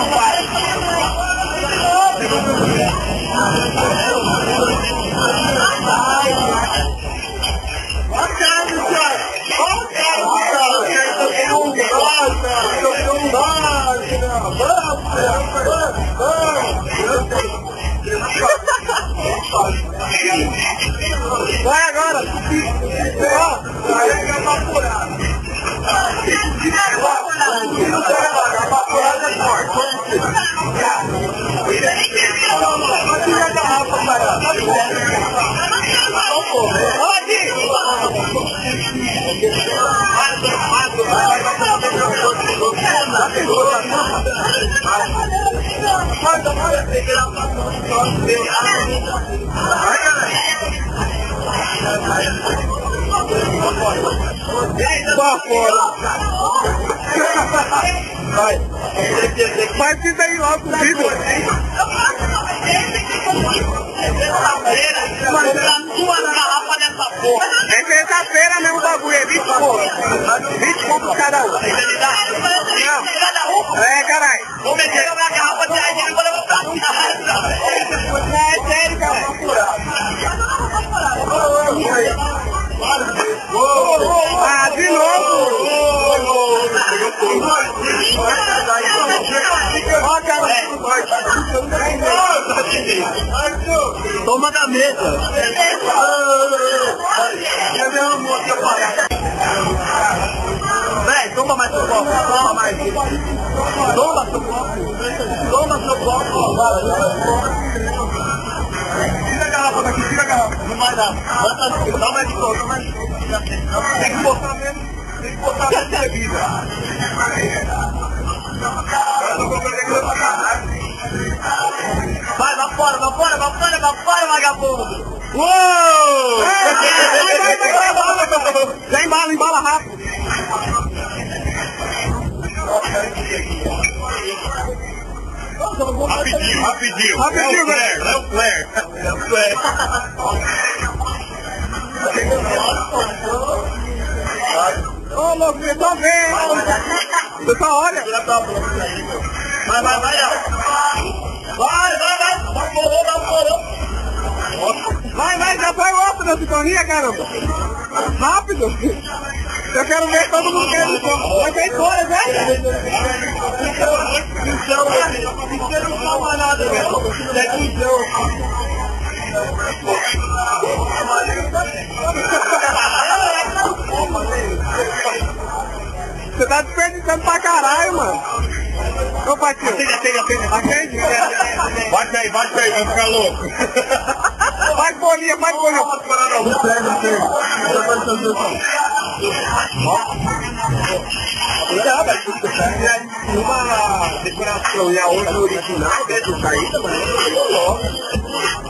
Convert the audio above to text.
Vai Tira a garrafa, cara. Só fora. Vai. Vai isso aí logo com o vidro. É terça-feira mesmo o bagulho, é 20 pontos. 20 pontos Toma da mesa. Véi, toma mais seu copo, toma mais. Toma seu copo. Toma seu copo. Tira a garrafa daqui, tira a garrafa. Não vai dar. Bota dá mais de copo, dá mais de copo. Tem que botar mesmo. Tem que botar mesmo bebida. Eu comprando aqui pra caralho. Vai, vai fora, vai fora, vai fora, vagabundo. Uou! Já embala, embala rápido. Rapidinho, rapidinho. Rapidinho, velho. É o flare, é o flare. Ô, louco, só vê. Você só olha. Vai, vai, vai, ó. Vai, vai, já foi outro na sintonia, caramba. Rápido. Eu quero ver todo mundo quer no som. Vai sair fora, já. Então, você não toma nada, velho. É quinzão. Você tá desperdiçando pra caralho, mano. Acende. Bate aí, bate aí, vai ficar louco. Vai bolinha, vai bolinha. Não pega, não pega. Uma decoração e a outra original, né, de saída, mano, eu logo.